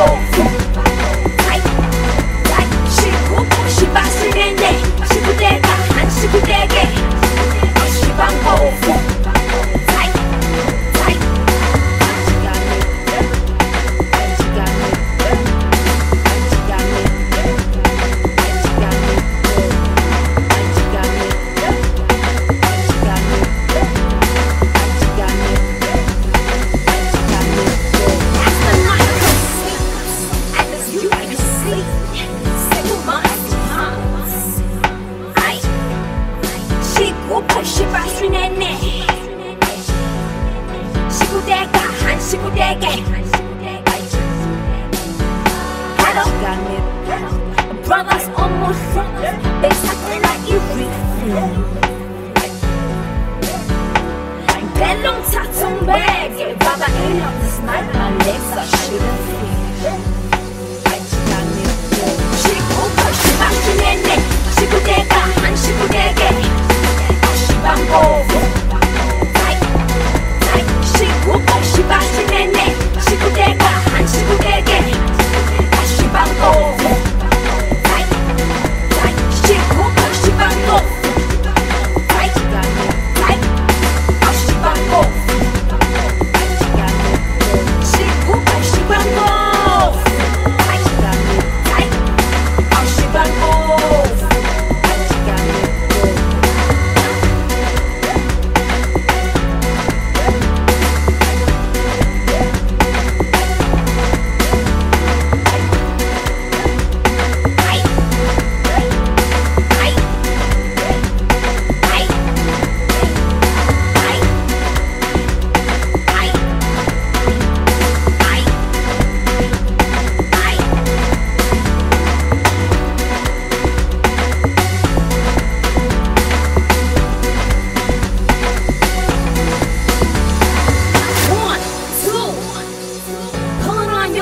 go. 지내네. 시구대가 한 시구대게. Hello Brothers almost They something like you Bellum tattoo bag Baba ain't up to snipe My legs are shooting free